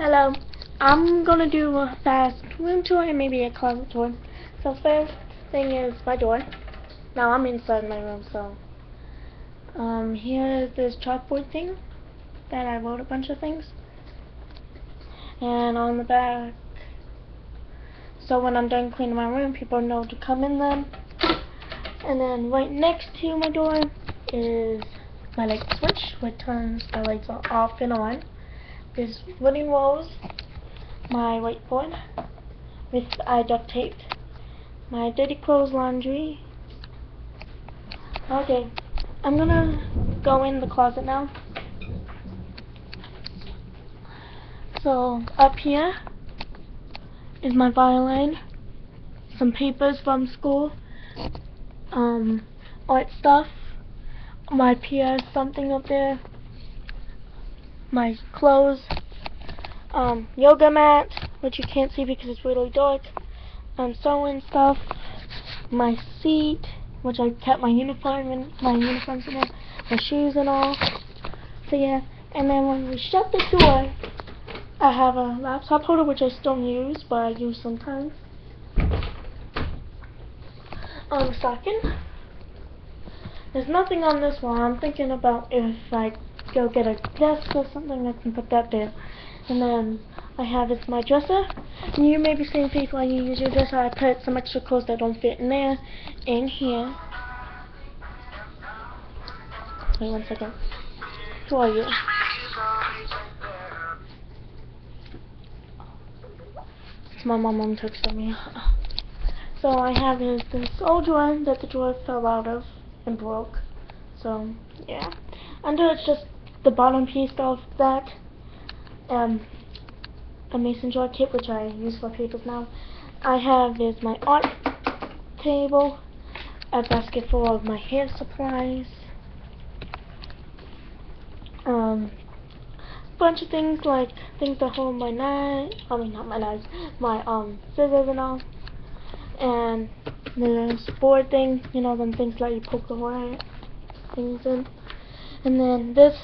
Hello. I'm gonna do a fast room tour and maybe a closet tour. So first thing is my door. Now I'm inside my room, so um here is this chalkboard thing that I wrote a bunch of things. And on the back so when I'm done cleaning my room people know to come in then. And then right next to my door is my light switch which turns the lights off and on. There's wooden rolls my whiteboard with eye duct tape, my dirty clothes laundry. Okay, I'm gonna go in the closet now. So up here is my violin, some papers from school, um, art stuff, my PS something up there, my clothes, um, yoga mat, which you can't see because it's really dark, um, sewing stuff, my seat, which I kept my uniform in, my uniforms in there, my shoes and all. So yeah, and then when we shut the door, I have a laptop holder which I still use, but I use sometimes. Um, second, there's nothing on this wall. I'm thinking about if I go get a desk or something, I can put that there. And then I have is my dresser. And you may be seeing people, why you use your dresser? I put some extra clothes that don't fit in there, in here. Wait one second. Who are you? It's my mom mom texted me. So I have is this old drawer that the drawer fell out of and broke. So yeah. Under it's just the bottom piece of that um, a mason jar kit, which I use for papers now. I have is my art table, a basket full of my hair supplies, um, bunch of things like things to hold my knife, I mean not my knives, my um scissors and all, and this board thing, you know, them things that you poke the hole things in, and then this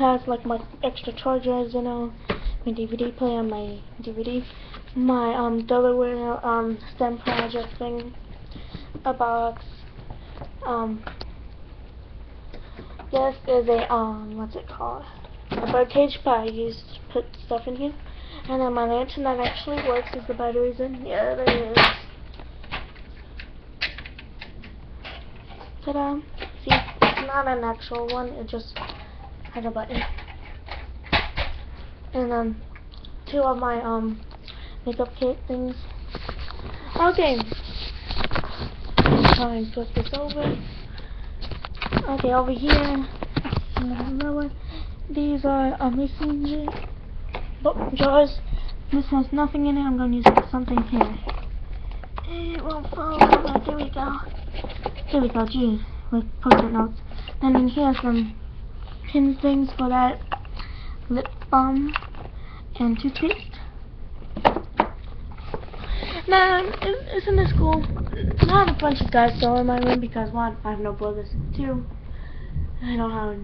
has like my extra chargers, you know, my DVD player, my DVD, my um Delaware um STEM project thing, a box. Um, this is a um what's it called? A bird cage, but I used to put stuff in here. And then my lantern that actually works is the batteries in. Yeah, there it is. Ta-da! See, it's not an actual one. It just a button and um two of my um makeup kit things. Okay. Try and flip this over. Okay, over here, lower. These are um, mason jars. This has nothing in it. I'm going to use something here. It won't fall over. There we go. There we go. Geez, with post-it notes. And in here some pin things for that lip balm and toothpaste. Now, isn't this cool? I have a bunch of guys still in my room because one, I have no brothers. Two, I don't have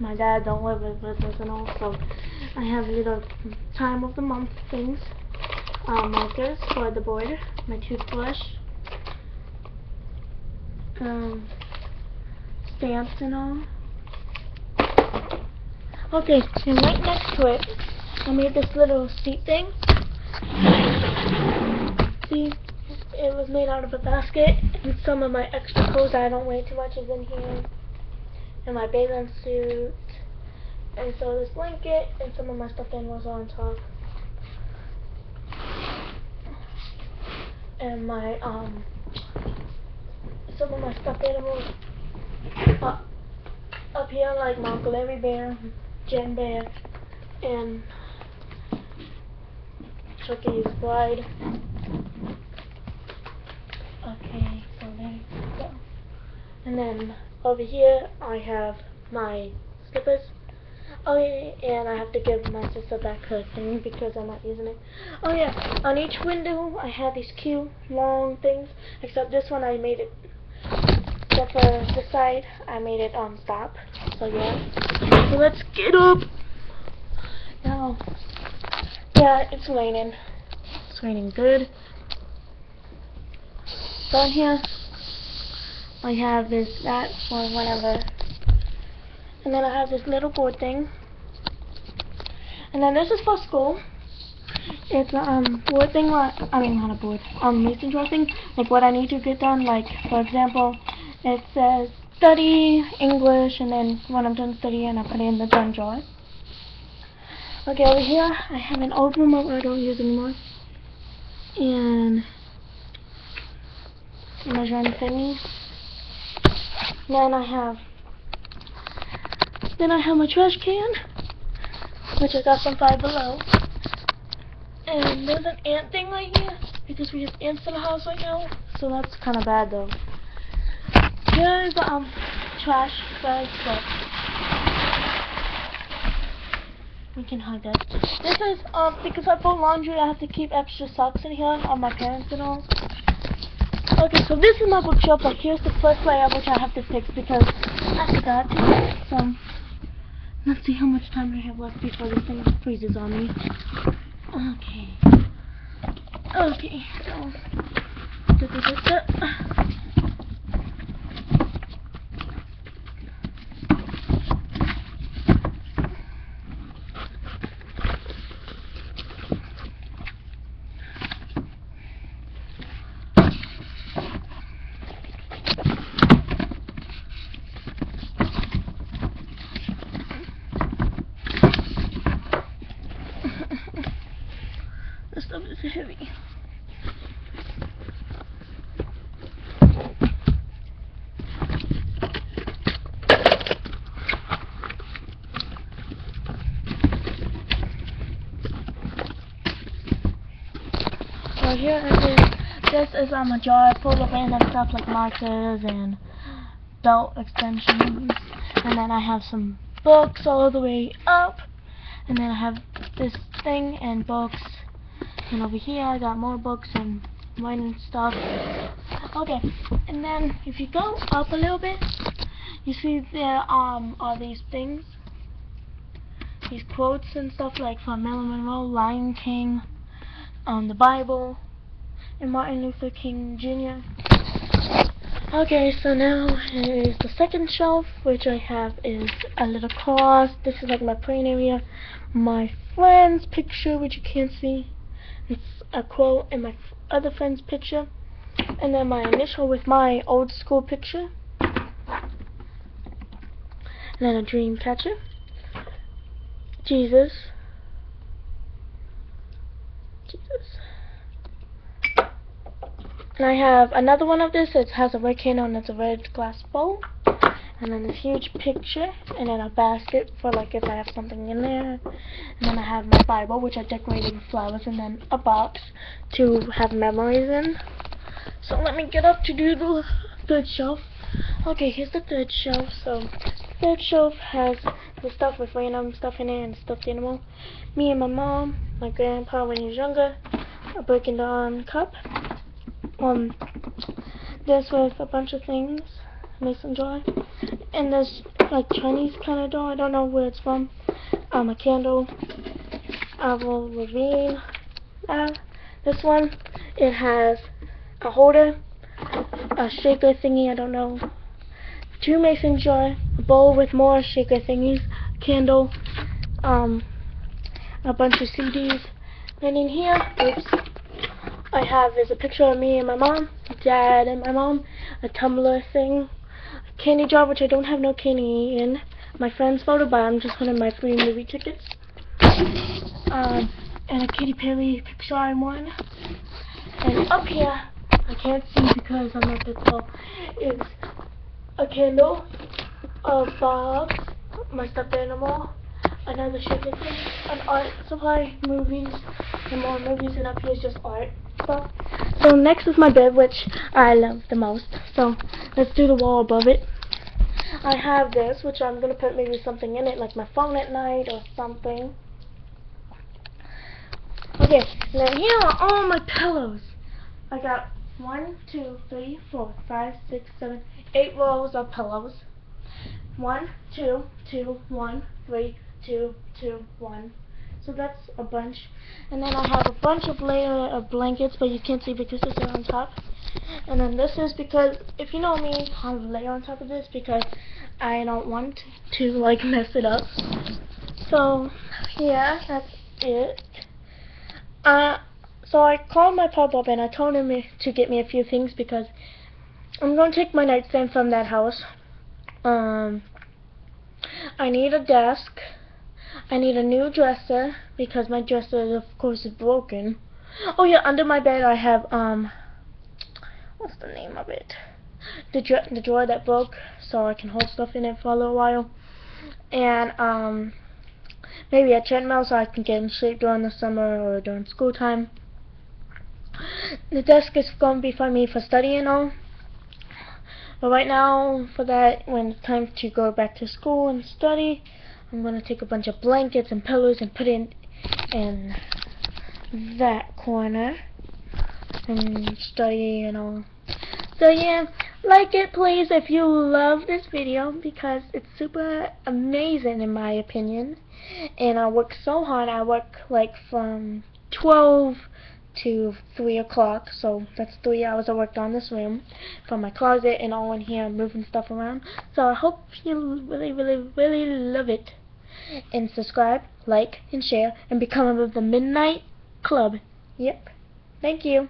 my dad don't live with us and all, so I have little time of the month things. Um, markers for the board, my toothbrush, um, stamps and all. Okay, and right next to it, I made this little seat thing. See, it was made out of a basket, and some of my extra clothes I don't wear too much is in here, and my bathing suit, and so this blanket, and some of my stuffed animals are on top. And my, um, some of my stuffed animals up, up here, like my Larry Bear, Jen Bear, and Chucky's Bride. Okay, so there go. And then over here I have my slippers. Oh yeah, and I have to give my sister back her thing because I'm not using it. Oh yeah, on each window I have these cute long things, except this one I made it, for this side I made it on stop. So yeah, so let's get up. Now, Yeah, it's raining. It's raining good. Down here, I have this, that, or whatever. And then I have this little board thing. And then this is for school. It's a um, board thing, what, I mean not a board, um, mason thing. Like what I need to get done, like for example, it says study English and then when I'm done studying I put it in the done drawer. Okay, over here I have an old remote I don't use anymore. And measuring thingy. Then I have then I have my trash can, which I got from Five Below. And there's an ant thing right here, because we have ants in the house right now, so that's kind of bad though. Here's um trash bag, we can hide that. This is um because I put laundry, I have to keep extra socks in here on my parents and all. Okay, so this is my bookshelf, but here's the first layer which I have to fix because I forgot to. So let's see how much time I have left before this thing freezes on me. Okay. Okay, so here is. This is um, a jar full of random stuff like markers and belt extensions. And then I have some books all the way up. And then I have this thing and books. And over here I got more books and writing stuff. Okay and then if you go up a little bit you see there um are these things. These quotes and stuff like from Marilyn Monroe, Lion King um, the Bible, and Martin Luther King Jr. Okay, so now is the second shelf, which I have is a little cross. This is like my praying area. My friend's picture, which you can't see. It's a quote in my other friend's picture. And then my initial with my old school picture. And then a dream catcher. Jesus. And I have another one of this. It has a red candle and it's a red glass bowl. And then this huge picture. And then a basket for like if I have something in there. And then I have my Bible, which I decorated with flowers. And then a box to have memories in. So let me get up to do the third shelf. Okay, here's the third shelf. So third shelf has the stuff with random stuff in it and stuffed animal. Me and my mom, my grandpa when he was younger, a broken down cup. Um, this with a bunch of things, mason jar, and this like Chinese kind of doll. I don't know where it's from. Um, a candle. Avril Lavigne. Uh, this one, it has a holder, a shaker thingy. I don't know. Two mason jar, a bowl with more shaker thingies, candle, um, a bunch of CDs. And in here, oops, I have is a picture of me and my mom, dad and my mom, a tumbler thing, a candy jar which I don't have no candy in, my friend's photo, but I'm just one of my free movie tickets, um, and a Katy Perry picture I won. And up here, I can't see because I'm not that tall, is a candle, a box, my stuffed animal, another shaker thing, an art supply, movies, and more movies, and up here is just art stuff. So next is my bed, which I love the most. So let's do the wall above it. I have this, which I'm going to put maybe something in it, like my phone at night or something. Okay, now here are all my pillows. I got one, two, three, four, five, six, seven, eight rows of pillows. One, two, two, one, three, two, two, one, So that's a bunch. And then I have a bunch of layer of blankets, but you can't see because it's on top. And then this is because, if you know me, I have a layer on top of this because I don't want to, like, mess it up. So, yeah, that's it. Uh, so I called my pop-up and I told him to get me a few things because I'm going to take my nightstand from that house. Um, I need a desk. I need a new dresser because my dresser, of course, is broken. Oh yeah, under my bed I have um, what's the name of it? The the drawer that broke, so I can hold stuff in it for a little while. And um, maybe a treadmill so I can get in shape during the summer or during school time. The desk is going to be for me for studying all. But right now, for that, when it's time to go back to school and study, I'm going to take a bunch of blankets and pillows and put it in, in that corner and study and all. So yeah, like it please if you love this video because it's super amazing in my opinion. And I work so hard. I work like from 12 to 3 o'clock, so that's 3 hours I worked on this room, from my closet and all in here, moving stuff around. So I hope you really, really, really love it. And subscribe, like, and share, and become a member of the Midnight Club. Yep. Thank you.